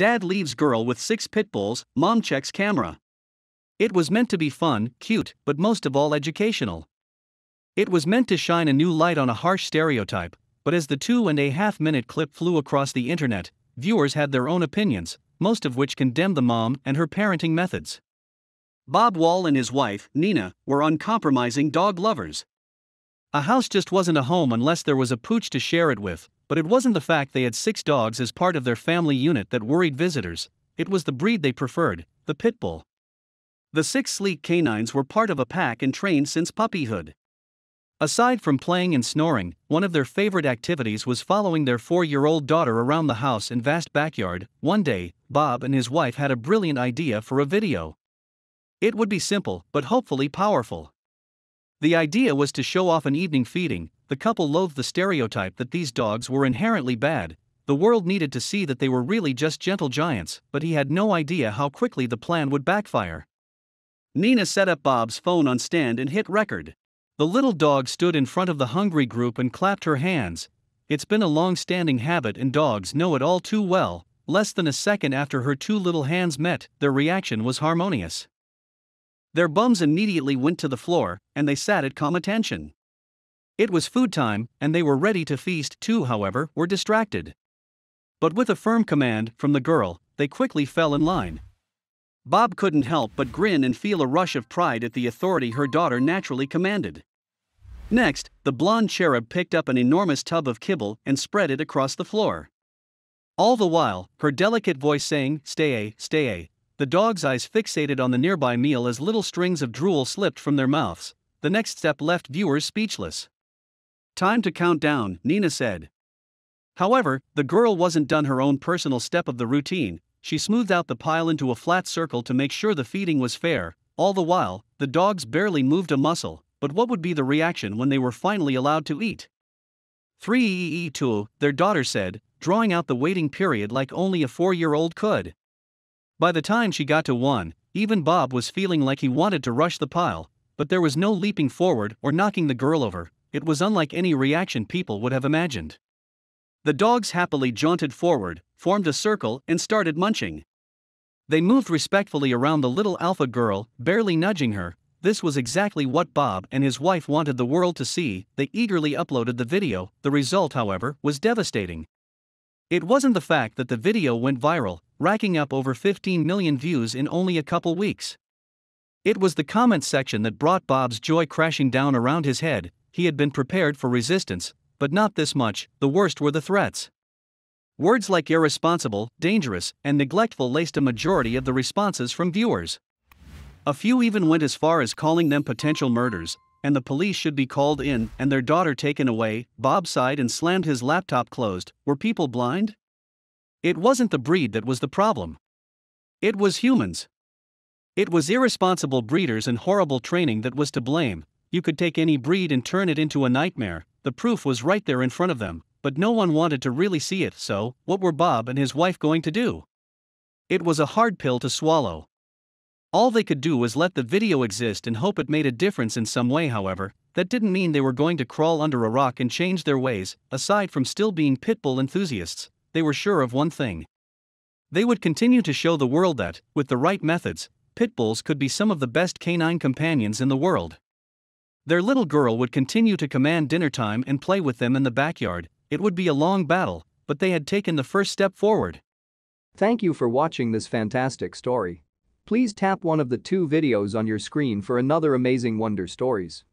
Dad leaves girl with six pit bulls, mom checks camera. It was meant to be fun, cute, but most of all educational. It was meant to shine a new light on a harsh stereotype, but as the two and a half minute clip flew across the internet, viewers had their own opinions, most of which condemned the mom and her parenting methods. Bob Wall and his wife, Nina, were uncompromising dog lovers. A house just wasn't a home unless there was a pooch to share it with, but it wasn't the fact they had six dogs as part of their family unit that worried visitors, it was the breed they preferred, the pit bull. The six sleek canines were part of a pack and trained since puppyhood. Aside from playing and snoring, one of their favorite activities was following their four year old daughter around the house and vast backyard. One day, Bob and his wife had a brilliant idea for a video. It would be simple, but hopefully powerful. The idea was to show off an evening feeding, the couple loathed the stereotype that these dogs were inherently bad. The world needed to see that they were really just gentle giants, but he had no idea how quickly the plan would backfire. Nina set up Bob's phone on stand and hit record. The little dog stood in front of the hungry group and clapped her hands. It's been a long standing habit, and dogs know it all too well. Less than a second after her two little hands met, their reaction was harmonious. Their bums immediately went to the floor, and they sat at calm attention. It was food time, and they were ready to feast too, however, were distracted. But with a firm command from the girl, they quickly fell in line. Bob couldn't help but grin and feel a rush of pride at the authority her daughter naturally commanded. Next, the blonde cherub picked up an enormous tub of kibble and spread it across the floor. All the while, her delicate voice saying, Stay stay the dog's eyes fixated on the nearby meal as little strings of drool slipped from their mouths. The next step left viewers speechless. Time to count down, Nina said. However, the girl wasn't done her own personal step of the routine. She smoothed out the pile into a flat circle to make sure the feeding was fair. All the while, the dogs barely moved a muscle, but what would be the reaction when they were finally allowed to eat? 3EE2, their daughter said, drawing out the waiting period like only a four year old could. By the time she got to one, even Bob was feeling like he wanted to rush the pile, but there was no leaping forward or knocking the girl over, it was unlike any reaction people would have imagined. The dogs happily jaunted forward, formed a circle, and started munching. They moved respectfully around the little alpha girl, barely nudging her. This was exactly what Bob and his wife wanted the world to see. They eagerly uploaded the video. The result, however, was devastating. It wasn't the fact that the video went viral, racking up over 15 million views in only a couple weeks. It was the comment section that brought Bob's joy crashing down around his head. He had been prepared for resistance, but not this much, the worst were the threats. Words like irresponsible, dangerous, and neglectful laced a majority of the responses from viewers. A few even went as far as calling them potential murders, and the police should be called in and their daughter taken away. Bob sighed and slammed his laptop closed. Were people blind? It wasn't the breed that was the problem. It was humans. It was irresponsible breeders and horrible training that was to blame. You could take any breed and turn it into a nightmare, the proof was right there in front of them, but no one wanted to really see it, so, what were Bob and his wife going to do? It was a hard pill to swallow. All they could do was let the video exist and hope it made a difference in some way, however, that didn't mean they were going to crawl under a rock and change their ways, aside from still being pitbull enthusiasts they were sure of one thing. They would continue to show the world that, with the right methods, pit bulls could be some of the best canine companions in the world. Their little girl would continue to command dinner time and play with them in the backyard. It would be a long battle, but they had taken the first step forward. Thank you for watching this fantastic story. Please tap one of the two videos on your screen for another amazing wonder stories.